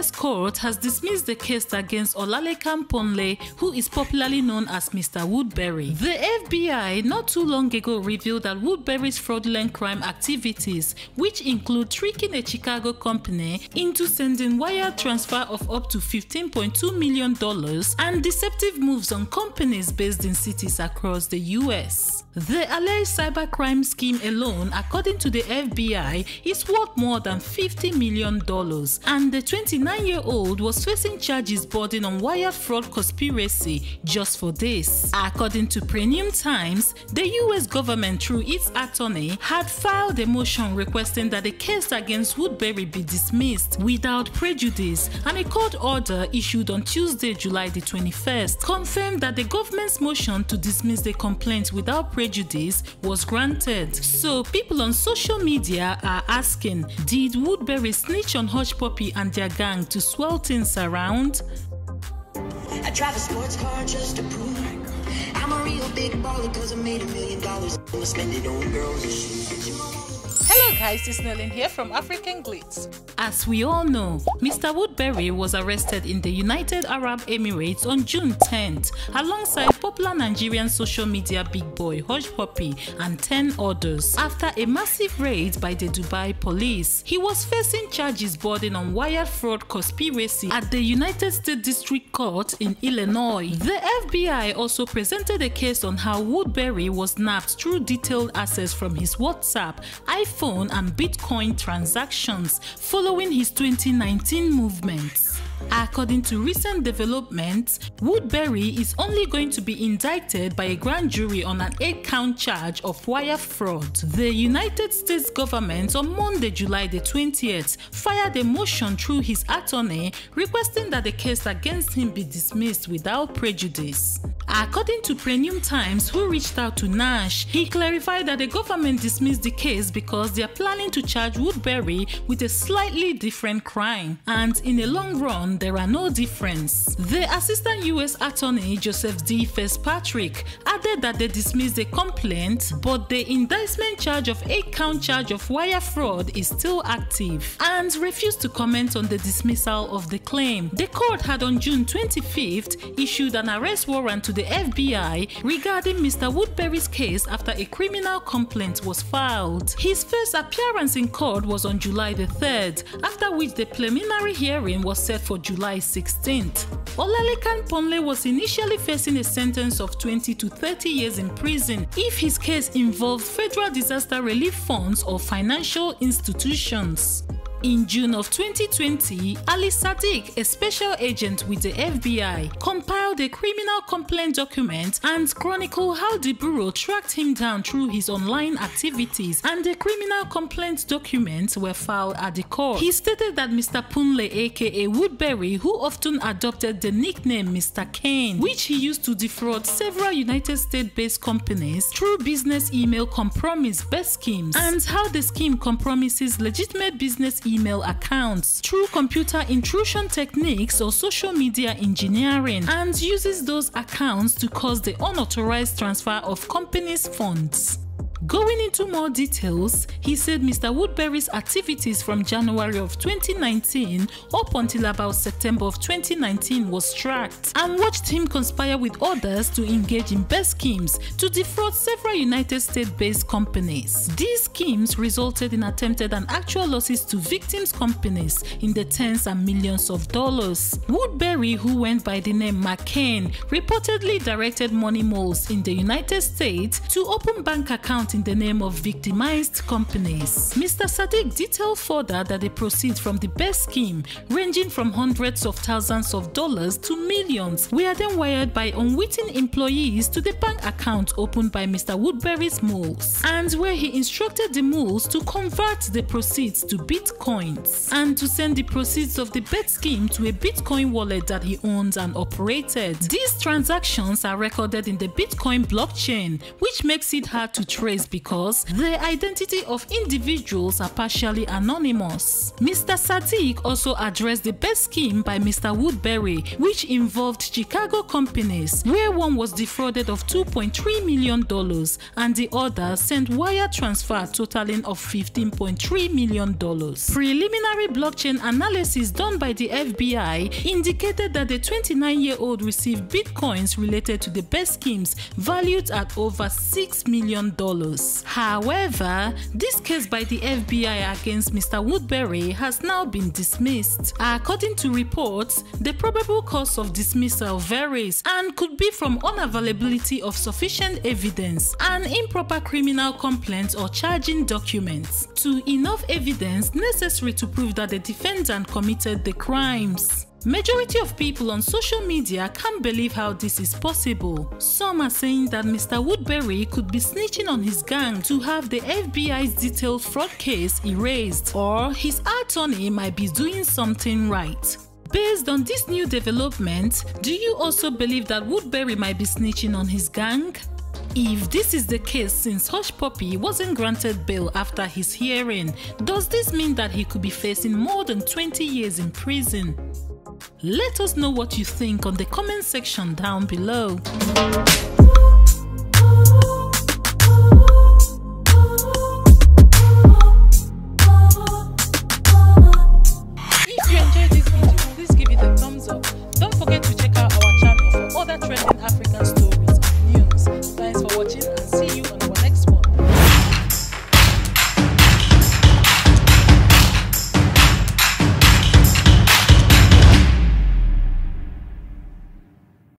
US court has dismissed the case against Olalekan Ponle, who is popularly known as Mr. Woodberry. The FBI not too long ago revealed that Woodberry's fraudulent crime activities, which include tricking a Chicago company into sending wire transfer of up to $15.2 million and deceptive moves on companies based in cities across the US. The alleged cybercrime scheme alone, according to the FBI, is worth more than $50 million, and the 29 year old was facing charges bordering on wire fraud conspiracy just for this. According to Premium Times, the US government, through its attorney, had filed a motion requesting that the case against Woodberry be dismissed without prejudice, and a court order issued on Tuesday, July the 21st, confirmed that the government's motion to dismiss the complaint without prejudice was granted. So people on social media are asking, did Woodberry snitch on Hushpuppi and their gang to swell things around? I drive a sports car just to prove I'm a real big baller cause I made a million dollars. Spend it on girls shoes. Hello guys, it's Nolin here from African Glitz. As we all know, Mr. Woodberry was arrested in the United Arab Emirates on June 10th alongside popular Nigerian social media big boy Hushpuppi and 10 others after a massive raid by the Dubai police. He was facing charges bordering on wire fraud conspiracy at the United States District Court in Illinois. The FBI also presented a case on how Woodberry was nabbed through detailed access from his WhatsApp, iPhone and Bitcoin transactions following his 2019 movements. According to recent developments, Woodberry is only going to be indicted by a grand jury on an 8-count charge of wire fraud. The United States government on Monday, July the 20th, fired a motion through his attorney requesting that the case against him be dismissed without prejudice. According to Premium Times, who reached out to Nash, he clarified that the government dismissed the case because they are planning to charge Woodberry with a slightly different crime, and in the long run, there are no difference. The Assistant U.S. Attorney Joseph D. Fitzpatrick added that they dismissed the complaint, but the indictment charge of 8-count charge of wire fraud is still active, and refused to comment on the dismissal of the claim. The court had on June 25th issued an arrest warrant to the FBI regarding Mr. Woodberry's case after a criminal complaint was filed. His first appearance in court was on July the 3rd, after which the preliminary hearing was set for July 16th. Olalekan Ponle was initially facing a sentence of 20 to 30 years in prison if his case involved federal disaster relief funds or financial institutions. In June of 2020, Ali Sadiq, a special agent with the FBI, compiled a criminal complaint document and chronicled how the bureau tracked him down through his online activities and the criminal complaint documents were filed at the court. He stated that Mr. Ponle aka Woodberry, who often adopted the nickname Mr. Kane, which he used to defraud several United States-based companies through business email compromise BEC schemes and how the scheme compromises legitimate business email accounts through computer intrusion techniques or social media engineering and uses those accounts to cause the unauthorized transfer of companies' funds. Going into more details, he said Mr. Woodberry's activities from January of 2019 up until about September of 2019 was tracked and watched him conspire with others to engage in BEC schemes to defraud several United States-based companies. These schemes resulted in attempted and actual losses to victims' companies in the tens and millions of dollars. Woodberry, who went by the name McCain, reportedly directed money moles in the United States to open bank accounts in the name of victimized companies. Mr. Sadiq detailed further that the proceeds from the BEC scheme, ranging from hundreds of thousands of dollars to millions, were then wired by unwitting employees to the bank account opened by Mr. Woodberry's moles, and where he instructed the moles to convert the proceeds to bitcoins and to send the proceeds of the bet scheme to a bitcoin wallet that he owns and operated. These transactions are recorded in the bitcoin blockchain, which makes it hard to trace is because the identity of individuals are partially anonymous. Mr. Sadiq also addressed the BEC scheme by Mr. Woodberry, which involved Chicago companies, where one was defrauded of $2.3 million and the other sent wire transfer totaling of $15.3 million. Preliminary blockchain analysis done by the FBI indicated that the 29-year-old received bitcoins related to the BEC schemes valued at over $6 million. However, this case by the FBI against Mr. Woodberry has now been dismissed. According to reports, the probable cause of dismissal varies and could be from unavailability of sufficient evidence, an improper criminal complaint or charging documents, to enough evidence necessary to prove that the defendant committed the crimes. Majority of people on social media can't believe how this is possible. Some are saying that Mr. Woodberry could be snitching on his gang to have the FBI's detailed fraud case erased, or his attorney might be doing something right. Based on this new development, do you also believe that Woodberry might be snitching on his gang? If this is the case since Hushpuppi wasn't granted bail after his hearing, does this mean that he could be facing more than 20 years in prison? Let us know what you think on the comment section down below.